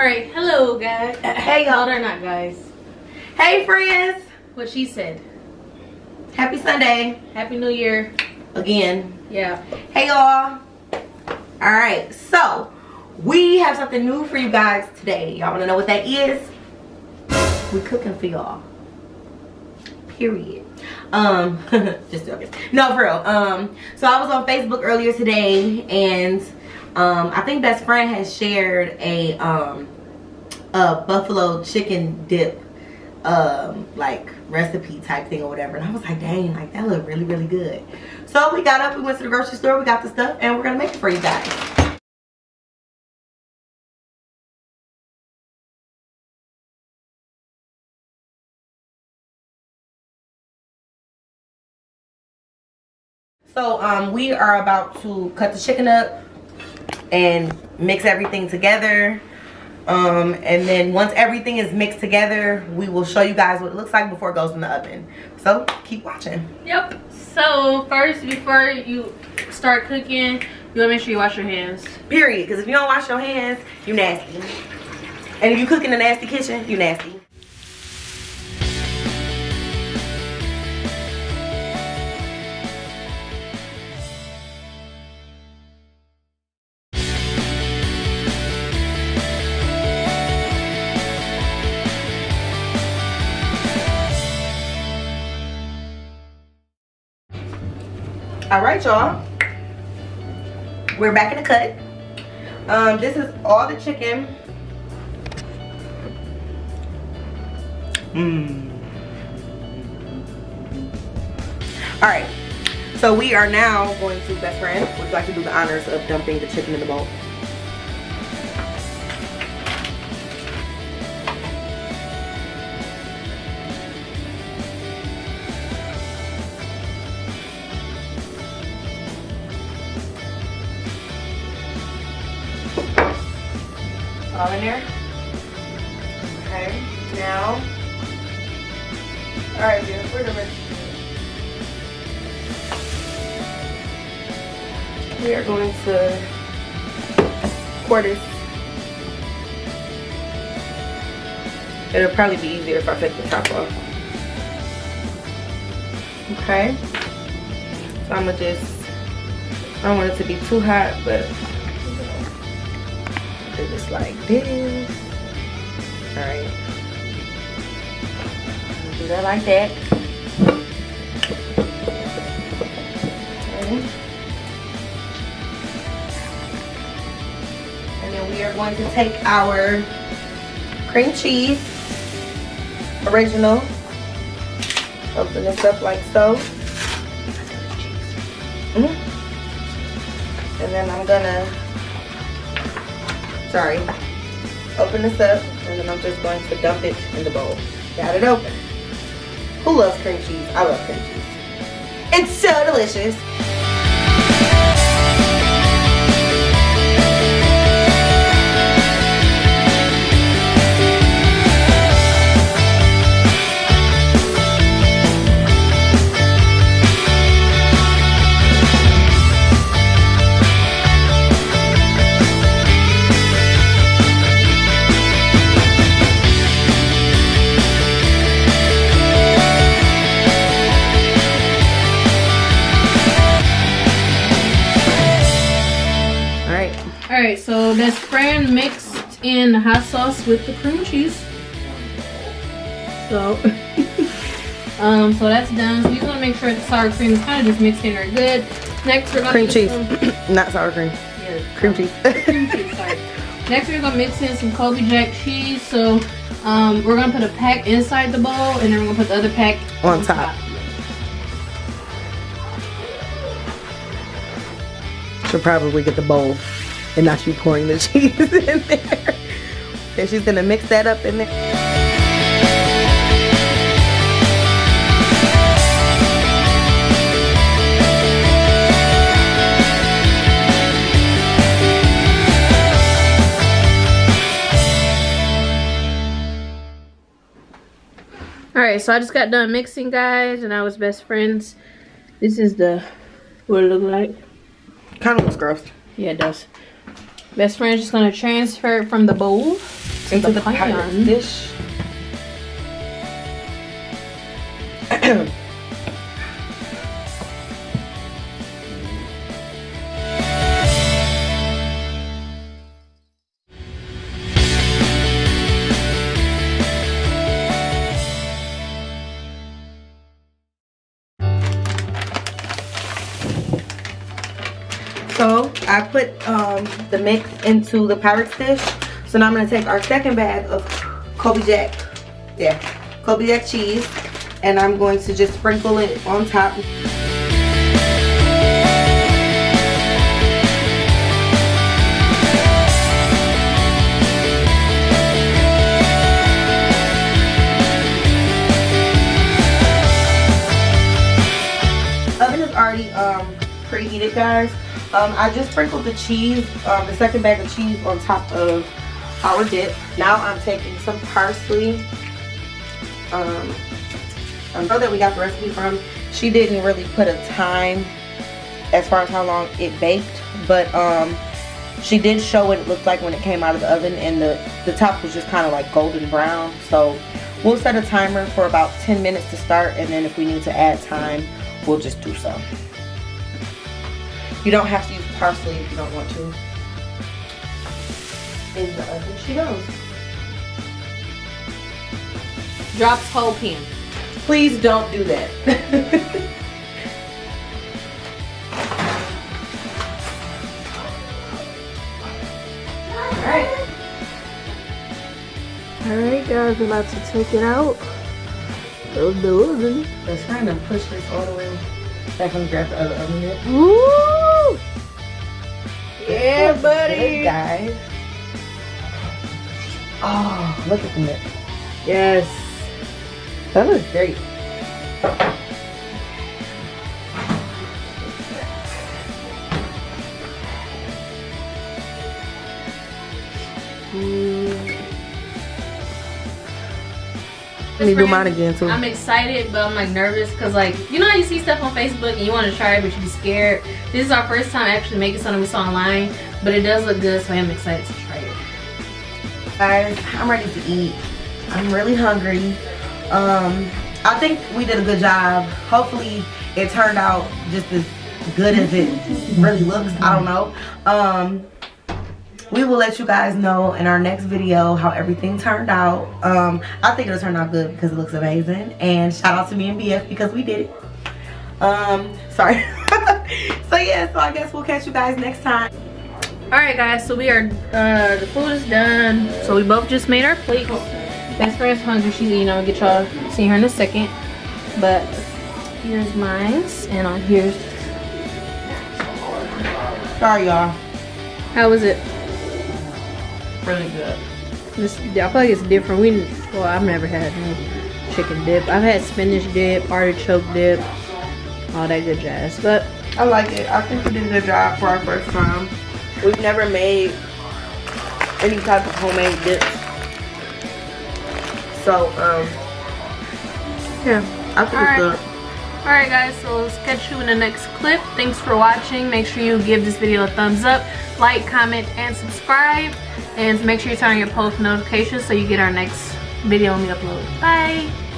right, hello guys. Hey y'all. They're not guys. Hey friends. What she said. Happy Sunday. Happy New Year. Again. Yeah. Hey y'all. Alright, so we have something new for you guys today. Y'all wanna know what that is? We cooking for y'all. Period. Um just joking. No for real. Um so I was on Facebook earlier today and um I think best friend has shared a um a buffalo chicken dip um like recipe type thing or whatever. And i was like dang like that looked really really good. So we got up we went to the grocery store we got the stuff and we're gonna make it for you guys. So um we are about to cut the chicken up and mix everything together. Um and then once everything is mixed together we will show you guys what it looks like before it goes in the oven. So keep watching. Yep. So first, before you start cooking, you wanna make sure you wash your hands. period. Because if you don't wash your hands you nasty. And if you cook in a nasty kitchen you nasty all right y'all. We're back in the cut. Um this is all the chicken. Mmm. all right. So we are now going to best friend would you like to do the honors of dumping the chicken in the bowl there okay now. All right the rest we are going to this. It'll probably be easier if I take the top off. Okay. So I'm gonna just I don't want it to be too hot but do this like this all right do that like that okay. and then we are going to take our cream cheese original open this up like so Mhm. and then I'm gonna sorry. Open this up and then I'm just going to dump it in the bowl. Got it open. Who loves cream cheese? I love cream cheese. It's so delicious all right All right, so best friend mixed in the hot sauce with the cream cheese. So, um, so that's done. So you want to make sure the sour cream is kind of just mixed in very good. Next, we're gonna cream cheese not sour cream yeah, cream cheese cream cheese. Sorry. Next, we're gonna mix in some Colby Jack cheese. So, um, we're gonna put a pack inside the bowl, and then we're gonna put the other pack On top. She'll probably get the bowl and not you pouring the cheese in there. And she's gonna mix that up in there. All right, so I just got done mixing, guys, and I was best friends. This is the what it looked like. Kind of looks gross. Yeah, it does. Best friend's just gonna transfer it from the bowl. into, into the, the pan. So I put um, the mix into the Pyrex dish. So now I'm gonna take our second bag of Colby Jack, yeah, Colby Jack cheese, and I'm going to just sprinkle it on top. Oven is already um, preheated, guys. Um, I just sprinkled the cheese, um, the second bag of cheese on top of our dip. Now I'm taking some parsley. Um, I know that we got the recipe from. She didn't really put a time as far as how long it baked, but um, she did show what it looked like when it came out of the oven, and the the top was just kind of like golden brown. So we'll set a timer for about 10 minutes to start, and then if we need to add time, we'll just do so. You don't have to use parsley if you don't want to. In the oven she goes. Drops whole pan. Please don't do that. Alright. Alright guys, we're about to take it out of the oven. Let's try to push this all the way back and grab the other oven mitt. Woo! Yeah, buddy. Guys. Oh, look at the mitt. Yes. That looks great. Mm. Let me do mine again too. I'm excited, but I'm like nervous because like you know how you see stuff on Facebook and you want to try it, but you be scared. This is our first time actually making something we saw online, but it does look good, so I am excited to try it. Guys, I'm ready to eat. I'm really hungry. Um, I think we did a good job. Hopefully, it turned out just as good as it really looks. I don't know. Um, we will let you guys know in our next video how everything turned out. Um, I think it'll turn out good because it looks amazing. And shout out to me and BF because we did it. Um, sorry. so yeah, so I guess we'll catch you guys next time. All right, guys. So we are. Uh, the food is done. So we both just made our plates. Best friend's hungry. She's eating. I'll get y'all see her in a second. But here's mine, and on here's. Sorry, y'all. How was it? Really good. This, I feel like it's different. We, well, I've never had no chicken dip. I've had spinach dip, artichoke dip, all that good jazz. But I like it. I think we did a good job for our first time. We've never made any type of homemade dip. So, um, yeah, I think All right. it's good. Alright guys, so let's catch you in the next clip. Thanks for watching. Make sure you give this video a thumbs up, like, comment, and subscribe. And make sure you turn on your post notifications so you get our next video when we upload. Bye!